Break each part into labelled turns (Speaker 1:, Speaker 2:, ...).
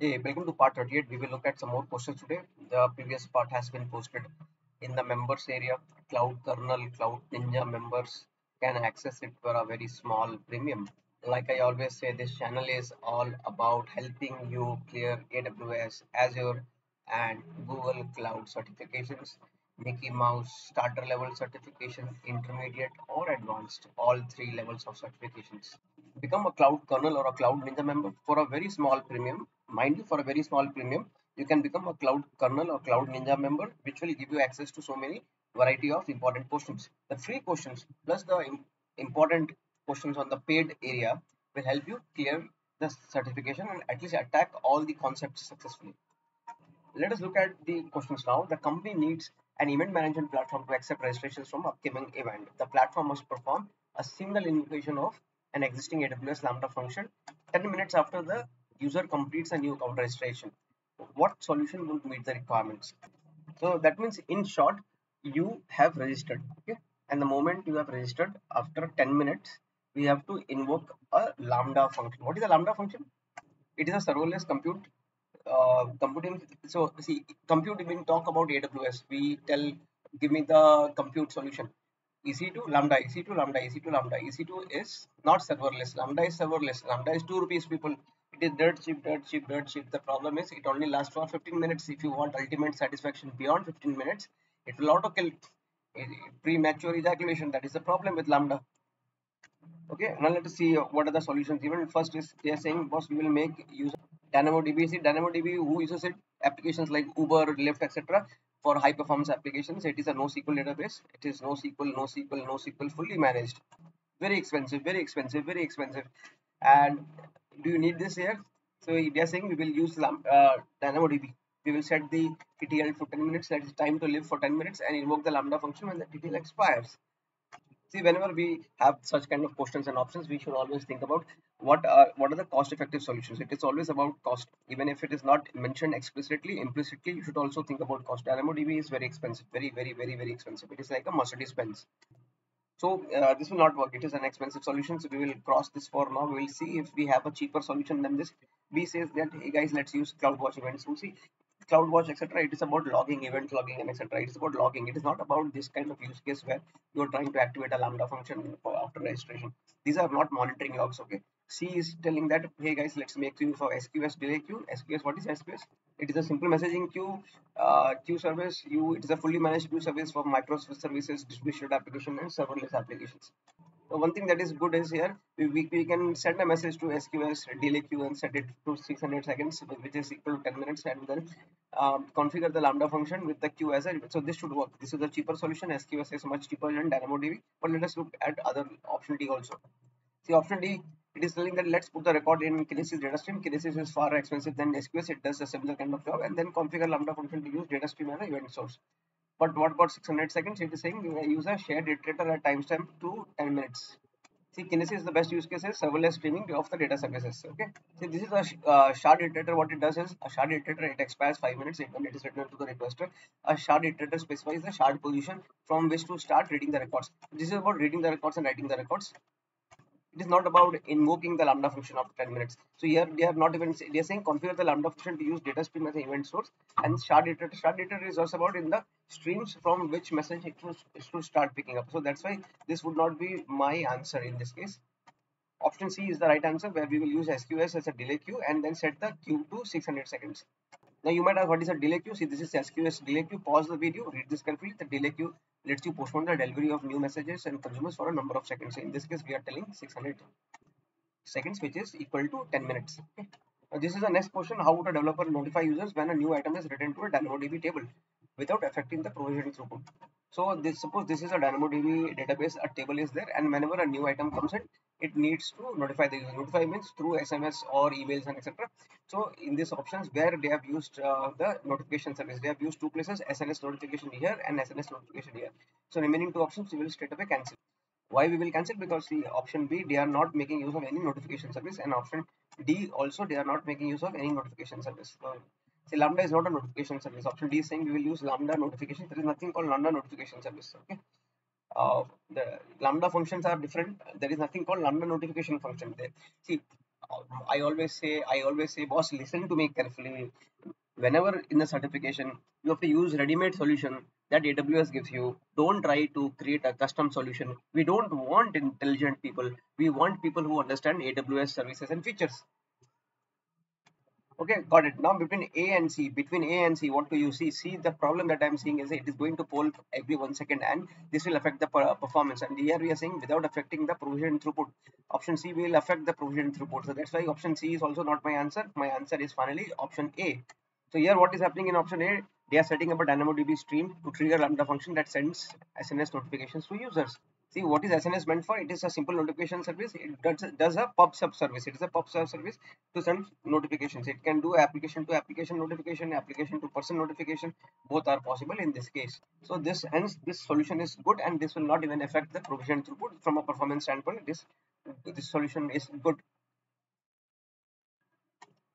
Speaker 1: Hey, welcome to part 38. We will look at some more questions today. The previous part has been posted in the members area. Cloud kernel, Cloud Ninja members can access it for a very small premium. Like I always say, this channel is all about helping you clear AWS, Azure, and Google Cloud certifications. Mickey Mouse starter level certification, intermediate or advanced, all three levels of certifications become a cloud kernel or a cloud ninja member for a very small premium mind you for a very small premium you can become a cloud kernel or cloud ninja member which will give you access to so many variety of important questions. The free questions plus the important questions on the paid area will help you clear the certification and at least attack all the concepts successfully. Let us look at the questions now. The company needs an event management platform to accept registrations from upcoming event. The platform must perform a single invocation of an existing AWS Lambda function. 10 minutes after the user completes a new account registration. What solution will meet the requirements? So that means in short, you have registered. Okay. And the moment you have registered, after 10 minutes, we have to invoke a Lambda function. What is a Lambda function? It is a serverless compute uh, computing. So see, compute we talk about AWS, we tell give me the compute solution EC2 lambda, EC2 lambda, EC2 lambda. EC2 is not serverless. Lambda is serverless. Lambda is 2 rupees people. It is dirt cheap, dirt cheap, dirt cheap. The problem is it only lasts for 15 minutes. If you want ultimate satisfaction beyond 15 minutes, it will auto kill. Premature ejaculation. That is the problem with lambda. Okay, now let us see what are the solutions. Even first is they are saying boss we will make use DynamoDB. See DynamoDB who uses it? Applications like Uber, Lyft, etc for high performance applications it is a NoSQL database it is NoSQL NoSQL NoSQL fully managed very expensive very expensive very expensive and do you need this here? So we are saying we will use uh, DynamoDB we will set the TTL for 10 minutes that is time to live for 10 minutes and invoke the lambda function when the TTL expires. See whenever we have such kind of questions and options we should always think about what are what are the cost effective solutions. It is always about cost. Even if it is not mentioned explicitly implicitly you should also think about cost. Dynamodb is very expensive very very very very expensive. It is like a mercedes benz so uh, this will not work it is an expensive solution so we will cross this for now we will see if we have a cheaper solution than this b says that hey guys let's use cloudwatch events we'll see CloudWatch, etc. It is about logging, event logging, and etc. It is about logging. It is not about this kind of use case where you are trying to activate a Lambda function after registration. These are not monitoring logs. Okay. C is telling that hey guys, let's make queue for SQS delay queue. SQS, what is SQS? It is a simple messaging queue, uh, queue service. You, it is a fully managed queue service for microservices, distributed application, and serverless applications. So one thing that is good is here we, we, we can send a message to SQS delay queue and set it to 600 seconds which is equal to 10 minutes and then um, configure the lambda function with the queue as a so this should work this is a cheaper solution SQS is much cheaper than DynamoDB but let us look at other option D also see option D it is telling that let's put the record in Kinesis data stream. Kinesis is far expensive than SQS. It does a similar kind of job and then configure Lambda function to use data stream as an event source. But what about 600 seconds? It is saying use a shard iterator at timestamp to 10 minutes. See, Kinesis is the best use case is serverless streaming of the data services. Okay. See, this is a uh, shard iterator. What it does is a shard iterator. It expires five minutes when it is returned to the requester. A shard iterator specifies the shard position from which to start reading the records. This is about reading the records and writing the records it is not about invoking the lambda function after 10 minutes. So here they are not even they are saying configure the lambda function to use data stream as an event source. And shard iterator shard iterator is also about in the streams from which message it should start picking up. So that's why this would not be my answer in this case. Option c is the right answer where we will use sqs as a delay queue and then set the queue to 600 seconds now you might have what is a delay queue see this is sqs delay queue pause the video read this carefully the delay queue lets you postpone the delivery of new messages and consumers for a number of seconds. In this case, we are telling 600 seconds, which is equal to 10 minutes. Okay. Now, this is the next question. How would a developer notify users when a new item is written to a DynamoDB table without affecting the provisioning throughput? So this suppose this is a DynamoDB database, a table is there, and whenever a new item comes in, it needs to notify the user. Notify means through SMS or emails and etc. So in these options where they have used uh, the notification service, they have used two places, SNS notification here and SNS notification here. So remaining two options we will straight away cancel. Why we will cancel? Because the option B they are not making use of any notification service and option D also they are not making use of any notification service. So, See, Lambda is not a notification service. Option D is saying we will use Lambda notification. There is nothing called Lambda notification service. Okay. Uh, the Lambda functions are different. There is nothing called Lambda notification function there. See, I always say, I always say, boss, listen to me carefully. Whenever in the certification, you have to use ready-made solution that AWS gives you. Don't try to create a custom solution. We don't want intelligent people. We want people who understand AWS services and features. Okay, got it. Now between A and C, between A and C, what do you see? See, the problem that I'm seeing is it is going to poll every one second and this will affect the performance. And here we are saying without affecting the provision throughput. Option C will affect the provision throughput. So that's why option C is also not my answer. My answer is finally option A. So here what is happening in option A? They are setting up a DynamoDB stream to trigger Lambda function that sends SNS notifications to users. See what is SNS meant for? It is a simple notification service. It does, does a pub sub service. It is a pub sub service to send notifications. It can do application to application notification, application to person notification. Both are possible in this case. So this hence this solution is good and this will not even affect the provision throughput from a performance standpoint. This this solution is good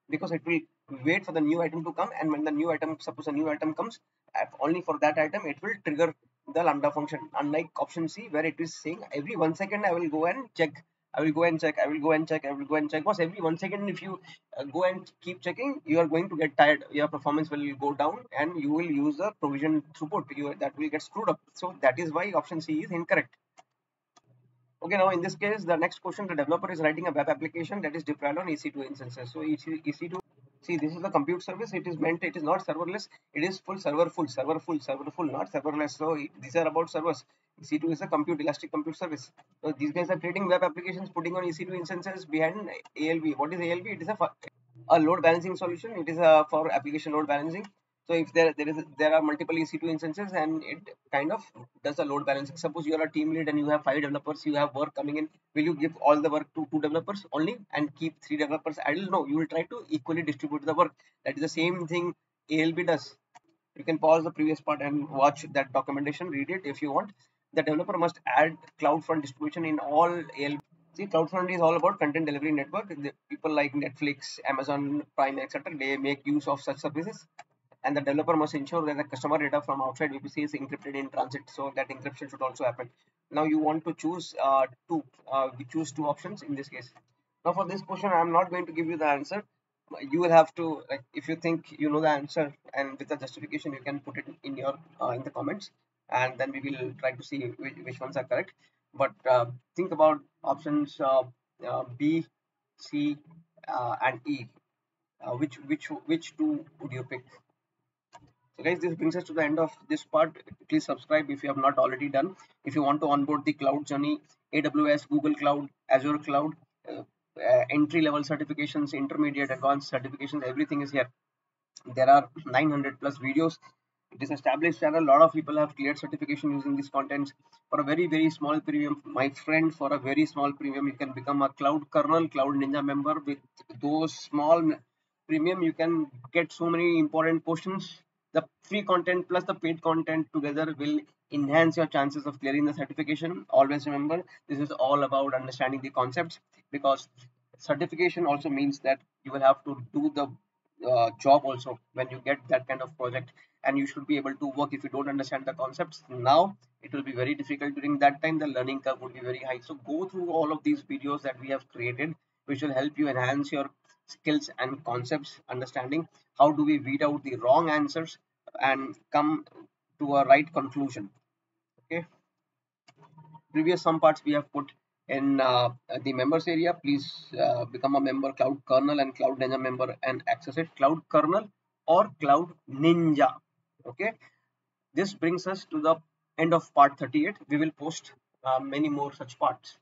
Speaker 1: because it will wait for the new item to come and when the new item suppose a new item comes uh, only for that item it will trigger the lambda function. Unlike option c where it is saying every one second i will go and check i will go and check i will go and check i will go and check. Because every one second if you uh, go and keep checking you are going to get tired. Your performance will go down and you will use the provision throughput. You, that will get screwed up. So that is why option c is incorrect. Okay now in this case the next question the developer is writing a web application that is deployed on ec2 instances. So ec2 see this is the compute service. It is meant it is not serverless. It is full server full server full server full not serverless. So it, these are about servers. Ec2 is a compute elastic compute service. So these guys are creating web applications putting on ec2 instances behind alb what is alb it is a, a load balancing solution. It is a for application load balancing so if there there is there are multiple EC2 instances and it kind of does a load balancing. Suppose you are a team lead and you have five developers, you have work coming in. Will you give all the work to two developers only and keep three developers idle? No, you will try to equally distribute the work. That is the same thing ALB does. You can pause the previous part and watch that documentation, read it if you want. The developer must add CloudFront distribution in all ALB. See, CloudFront is all about content delivery network. The people like Netflix, Amazon Prime, etc. They make use of such services and the developer must ensure that the customer data from outside VPC is encrypted in transit. So that encryption should also happen. Now you want to choose uh, two. Uh, we choose two options in this case. Now for this question, I'm not going to give you the answer. You will have to like if you think you know the answer and with the justification you can put it in your uh, in the comments and then we will try to see which, which ones are correct. But uh, think about options uh, uh, B, C, and E. which which which two would you pick? So guys this brings us to the end of this part. Please subscribe if you have not already done. If you want to onboard the cloud journey aws google cloud azure cloud uh, uh, entry level certifications intermediate advanced certifications everything is here. There are 900 plus videos. It is established channel. A lot of people have cleared certification using these contents. For a very very small premium my friend for a very small premium you can become a cloud kernel cloud ninja member. With those small premium you can get so many important portions the free content plus the paid content together will enhance your chances of clearing the certification. Always remember this is all about understanding the concepts because certification also means that you will have to do the uh, job also when you get that kind of project and you should be able to work. If you don't understand the concepts now it will be very difficult during that time. The learning curve would be very high. So go through all of these videos that we have created which will help you enhance your skills and concepts understanding how do we weed out the wrong answers and come to a right conclusion okay? Previous some parts we have put in uh, the members area. Please uh, become a member cloud kernel and cloud ninja member and access it. Cloud kernel or cloud ninja okay? This brings us to the end of part 38 we will post uh, many more such parts